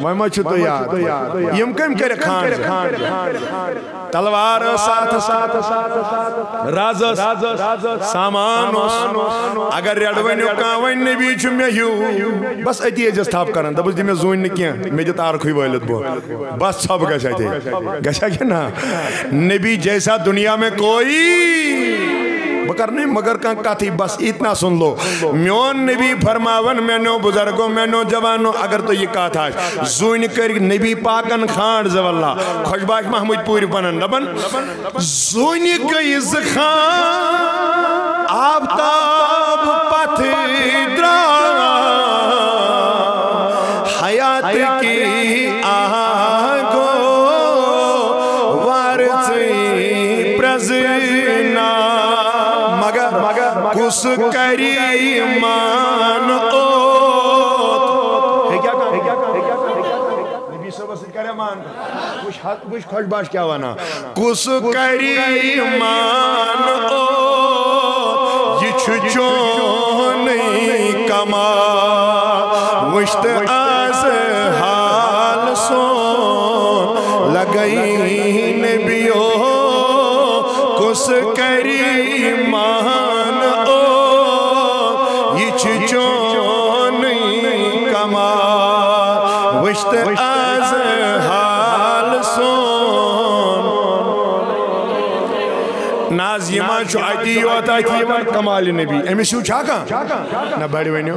मा तो याद यम कम कर खान तलवार साथ राज सामान अगर रेड वन वन नबी मे हिू बस अति थप कर दपस दि मे जून न मे दि तारखु वलित बो बस गए गशा ना नबी जैसा दुनिया में कोई बह नहीं, मगर का काथी? बस इतना सुन लो। मोन नबी फरमावन मैनो बुजुर्गो मैनो जवानो, अगर तो ये कथ आ जून कर नबी पाकन खांड जवल्ला, खुशबाश महमूद पूरी बनन दपन जून गई खान आबताब खुशबाश क्या वना? कुस करी मान ओ यह चोन कमा। वुश्त आज हाल सो लगई नबियो। कुस करी मान ओ अति योत कमाल नबी अमिस न बड़ वन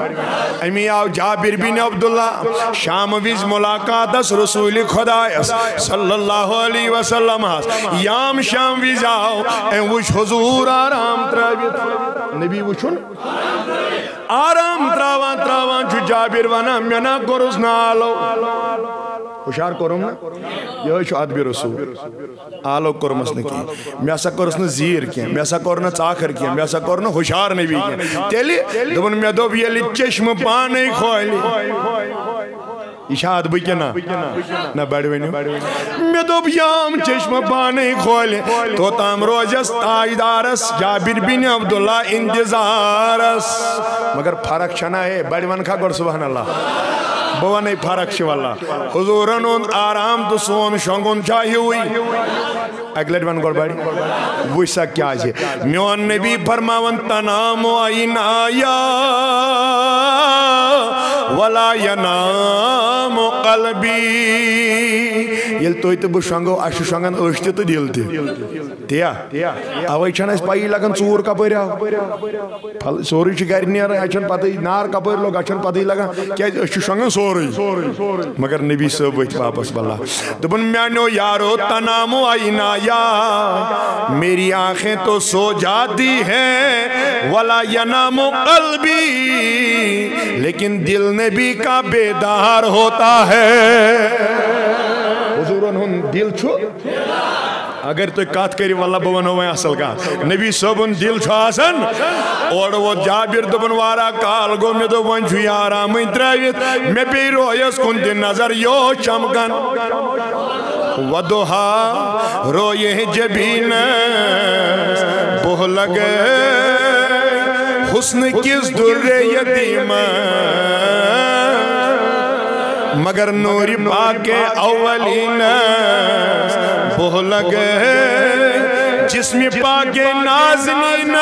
अमी आव जाबिर बिन अब्दुल्ला शाम विज मुलाकात रसूल खुदायस सल्लल्लाहु अलैहि याम शाम विज आव हुजूर आराम त्रवित नबी वुचुन आराम त्रावान त्रावान जाबिर वना मे ना कोरुस नालो हुशार कोरम ना यह अदब रसूल आलो कोरमस कह मे हसा कोरस जीर कह मे हसा कोर चाखर कह मे हसा कोर हुशार नबी कह तेल मे दोप ये चश्म पाने खोल इशाद बह ना ना बड़ मे दोप चश्म पाने खोल तो तम रोजस ताजदारस जाबिर बिन अब्दुल्ला इंतजारस मगर फ़र्क छना है बड़ वन खा गोड़ सुबह अल्लाह बह वन फ़र्क वल्ला हजूरन आराम तो सोन शोंगुन हुई। अक लट वन बड़ वो क्या मोन नबी फरमावन तनाम आइन आया वला यनाम कलबी ये तो बह शोंगो अश शोंगन अश तो दिल तिया अवे पी लगन चूर कप आव सोरे गर नान अचन पत, नार कप लोग अचन पत लगान। क्या शोंगन सोरे? मगर नबी सब वथ वापस बल्ला। दोपन मानो यारो, तनामो आईना या। मेरी आँखें तो सो जाती हैं, वला यनामो कल्बी लेकिन दिल नबी का बेदार होता है। दिल छु। अगर तुम कत कर वल्ला बह वो वह असल कत नबी सोबन दिल और वो जाबिर दोपन वारा काल गो मे दोप वन आराम त्रवित मे पे रोयस कुन दिन नज़र यो चमकन। वदोहा रोये जबीन। बोह लगे। हुस्न किस दुर्रे यतीम? मगर नूरी पाके अवलीन बोह लगे जिसमें पाके नाजनीन।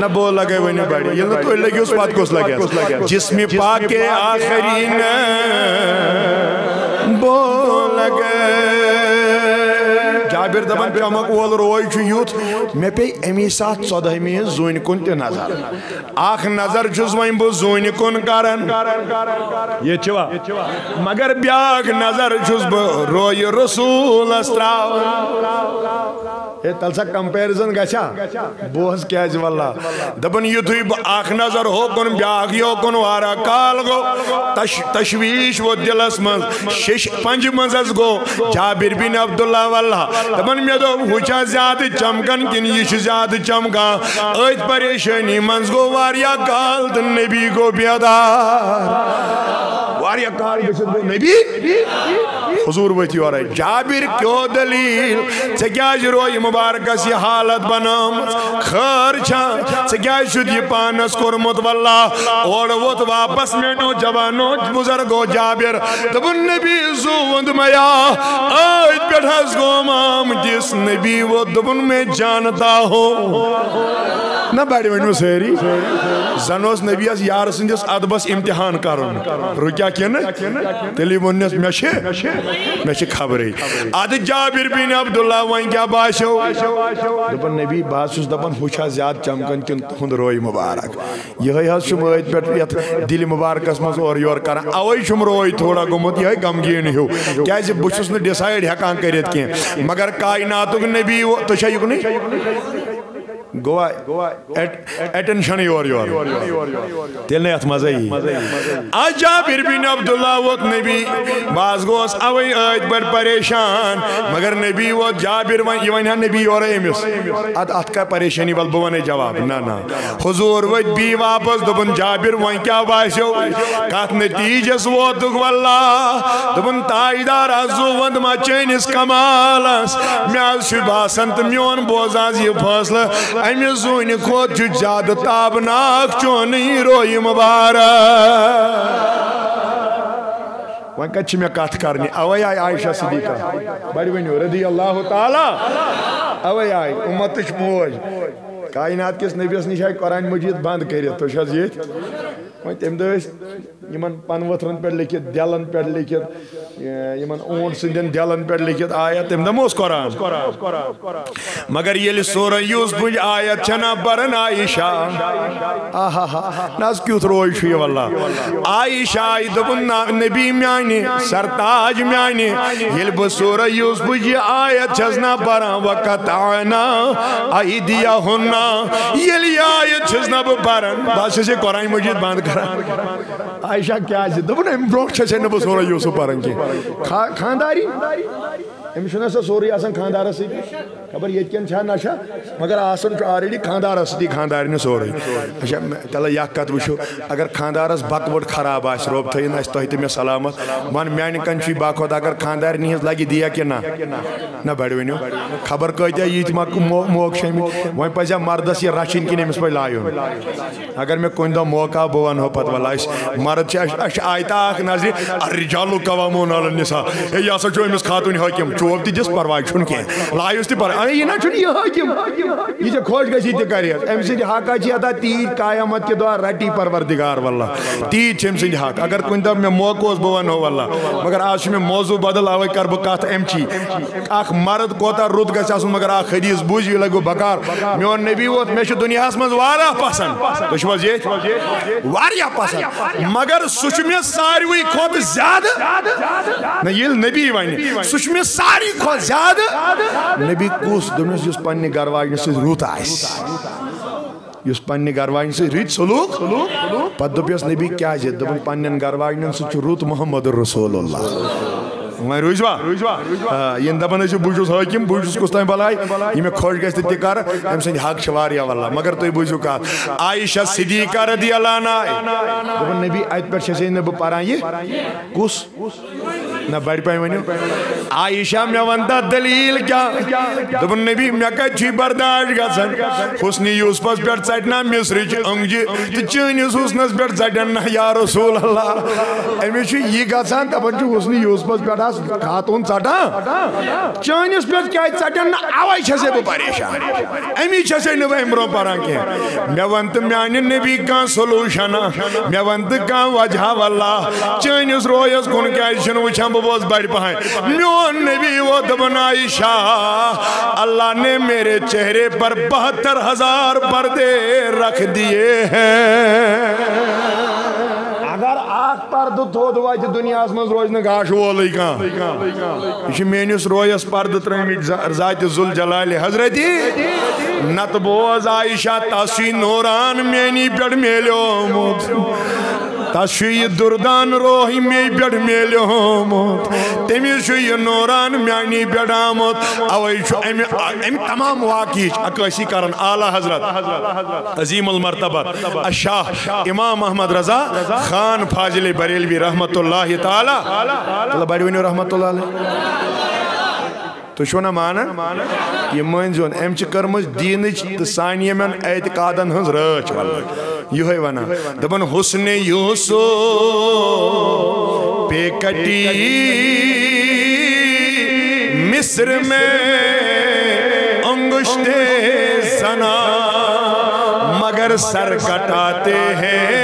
ना बोल लगे वही बड़ी। ये तो लगी उस बात को लगे। जिसमें पाके आखरीन। बोल लगे। जाबिर दपन चमक वोल रोय युथ मे पे अमी साथ चौदहमी जून कुन त नज़र अख नज़र छुस वन बह जून कुन करन ये मगर ब्याक नज़र छुस बह रोय रसूल ए तल सा कंपैरिजन गछा बोस क्या वल्ला दपन युथुई बह नज़र हो कुन ब्याक यो कुन वारा काल गो तश तशवीश वो दिलस मज शिश पंज मज गो जाबिर बिन अब्दुल्ला वल्ला दपन मे दो ज़्यादा चमकन किन यह ज़्यादा चमकान अत परेशानी मज गो काल तो नबी गो बेदार काल नबी हुजूर वथ योर जाबिर क्यो दलील ऐ क्या रोय मुबारकस यह हालत बनाम खर छह पानस कोरमुत वल्ला और वोत वापस मेनो जवानो बुजुर्गो जाबिर दबुन नबी जुवंद मया आज पेठस गोमाम जिस नबी वो दबुन में जानता हो ना बड़े वन सारी जन नबी यार सदिस अदबस इम्तिहान कर रुक्या कह तेल वनस मे मे खबर अद जाबिर बिन अब्दुल्ला वन क्या बासो दपन नबी बस दपान ज़्यादा चमकन कि तुंद रोय मुबारक। यह पे दिल मुबारकस मज और योर कर। अवे रोय थोड़ा गोमुत, यह गमगीन हूँ क्या बहुत डिसाइड हेकान कर मगर कायनातुक नबी तो युकन गोवा अटेंशन योर योर तेल ने मज़े आजा बिन अब्दुल्ला वोत नबी बाज गोस अवे अत बड़ परेशान। मगर नबी वो जाबिर वन ये वन नबी और अमिस अत अत का परेशानी वल बो वने जवाब। ना ना। हुजूर वत बी वापस दोपन जाबिर वन क्या बास्यो कत नतीजस वोतुक वल्ला। दोपन ताजदार अजु वंद मा चैनिस कमालस। म्याज छु बासन त बोजाज ये फैसला। अमि जून खोत ज़्यादा ताबनाक चोन रोय मुबारक वन कत मे कत कर अवे आय आयशा सदीका बड़ वन रदी अल्लाह ताला अवे आय उम्मत मोज कायनात किस नबीस नश कुरान मजीद बंद कर तो ये तम दन पनवथरन पे लिखित दिलन पे लिखित ऊँट सदन दिलन पे लिखित आयत तम दम कुरान। मगर ये सोर बुझ आयत छना बरन आयशा। नज क्युत रोज वल्ला? आयशा दोपन नबी म्याने, सरताज म्याने ये बह सोर यूस बुझ आयत छस ना बरान वक़्त आना आई दिया हुन्ना ये आयत छस मजीद बंद कर। आयशा, क्या दोपन ब्रोह ब्रो बह सोरा यूसुफ पान कह खानदारी? अमिस सोरे खानदारस खबर ये नशा? मगर आसन ऑलरेडी खानदारस खानदार सोरे। अच्छा तल यह कत वो अगर खानदारस बत खराब आ रोब थन तो सलामत। वन मान कन बाखोद, अगर खानदारनी हज लगे दिया कि ना? ना बड़ वन खबर कत ये मोक शम वो पजा मर्दस यह रचिन कि अमिस पे लायुन अगर मे कुन दह मौका बह वन पत वल मर्द आयता नज़र रिजालू कवामोन निसा। यह हसा अमिस खातून हकीम चोब दिस परवाह कह लायुस तह अरे यह ना यह हकीम यह खुश गई कर अम सद हक अदा तीज कायामत के दह रटी परवरदिगार वल्ला तीज अम सद हक। अगर कुन दह मे मौको बह वनो वल्ला मगर आज मे मौजू बदल अवे कर बह कत अमची अख मर्द कोता रुत गस मगर अख हदीस बुझ यह लगो बकार। मोन नबी वोत मे दुनिया मज वारा पसंद तुम ये वारिया पसंद मगर सह मे सारवी खुद ज़्यादा। ना ये नबी वन सह मे सारी नबी कुस दोनों युस पन्ने घर वाजन से रुत आस युस पन्ने घर वाजन से रित सलूक पत दोपियस नबी क्या दोपन पन्नन घर वाजन से रुत मोहम्मद रसूलुल्लाह वह रूजवा ये दपान बहुत हकीम खुश गि तह अम सद हक वल्ला मगर तुम बूझू कत आयशा नबी अत पे बह पान ये कुस ना बड़ पे वन आयशा मे वन दलील क्या? दोपन नबी मे कत बर्दाश्त गसन हुसनी यूसुफस पे चटना मिस्रिच अंगजि तो चनिस हुसनस पे चटन ना या रसूल अल्लाह अमिस यह गसान दपान हुसनी यूसुफस पे खातून चटान चनिस पे क्या चटन ना अवे छे बह परेशान। अमी छे नो अम ब्रो पान कह मे वन तो मान नबी कह सोलूशन मे वन तो कह वजह वल्ला चनिस रोयस कुन क्या वुचान बह बड़ पहन मोन नबी वो दबन आयशा अल्लाह ने मेरे चेहरे पर बहत्तर हज़ार पर्दे रख दिए हैं। अगर आख पर्द थोद वत दुनिया रोयस पर्द त्रमित जात हजरती। नत आयशा तसी नूरान मेनी पे मेलोमुत तस दुर्दान रोह मे पे मेलोमुत तमिस नूरान मानी पे आमुत अवे अम तमाम वाकई अक्सी कर आला हज़रत। अजीम मरतबत अशाह इमाम अहमद रजा खान फाजिल बरेलवी रहमत बड़ वन रहमत तुम ना मान यह मनजोन अम कर्म दीन तो सान एतकादन हज रच वल ये वन दपन हुसन यूसो पे कटी मिस्र में अंगुश्ते सना मगर सर कटाते हैं